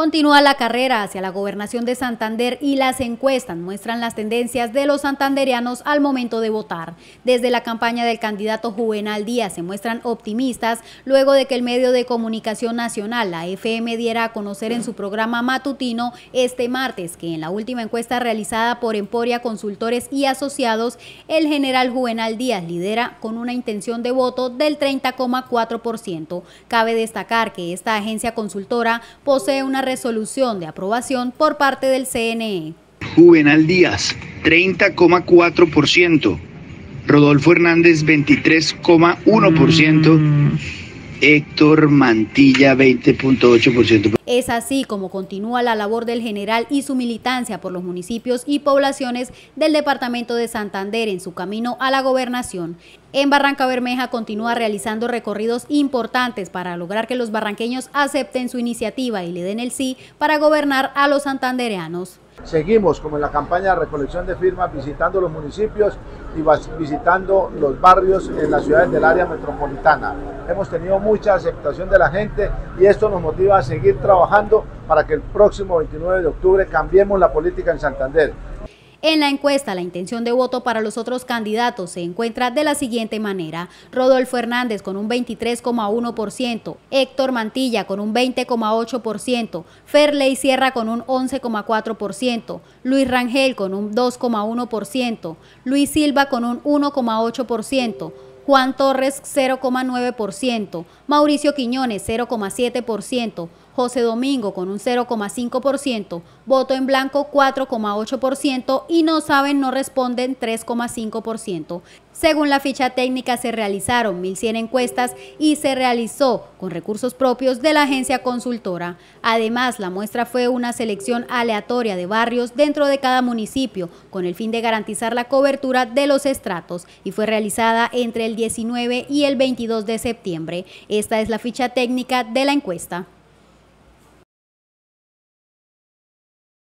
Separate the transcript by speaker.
Speaker 1: Continúa la carrera hacia la gobernación de Santander y las encuestas muestran las tendencias de los santanderianos al momento de votar. Desde la campaña del candidato Juvenal Díaz se muestran optimistas luego de que el medio de comunicación nacional, la FM, diera a conocer en su programa matutino este martes que en la última encuesta realizada por Emporia Consultores y Asociados, el general Juvenal Díaz lidera con una intención de voto del 30,4%. Cabe destacar que esta agencia consultora posee una resolución de aprobación por parte del CNE.
Speaker 2: Juvenal Díaz, 30,4%. Rodolfo Hernández, 23,1%. Mm. Héctor Mantilla 20.8%.
Speaker 1: Es así como continúa la labor del general y su militancia por los municipios y poblaciones del departamento de Santander en su camino a la gobernación. En Barranca Bermeja continúa realizando recorridos importantes para lograr que los barranqueños acepten su iniciativa y le den el sí para gobernar a los santandereanos.
Speaker 3: Seguimos como en la campaña de recolección de firmas visitando los municipios y visitando los barrios en las ciudades del área metropolitana. Hemos tenido mucha aceptación de la gente y esto nos motiva a seguir trabajando para que el próximo 29 de octubre cambiemos la política en Santander.
Speaker 1: En la encuesta, la intención de voto para los otros candidatos se encuentra de la siguiente manera. Rodolfo Hernández con un 23,1%, Héctor Mantilla con un 20,8%, Ferley Sierra con un 11,4%, Luis Rangel con un 2,1%, Luis Silva con un 1,8%, Juan Torres 0,9%, Mauricio Quiñones 0,7%, José Domingo con un 0,5%, voto en blanco 4,8% y no saben no responden 3,5%. Según la ficha técnica se realizaron 1.100 encuestas y se realizó con recursos propios de la agencia consultora. Además, la muestra fue una selección aleatoria de barrios dentro de cada municipio con el fin de garantizar la cobertura de los estratos y fue realizada entre el 19 y el 22 de septiembre. Esta es la ficha técnica de la encuesta.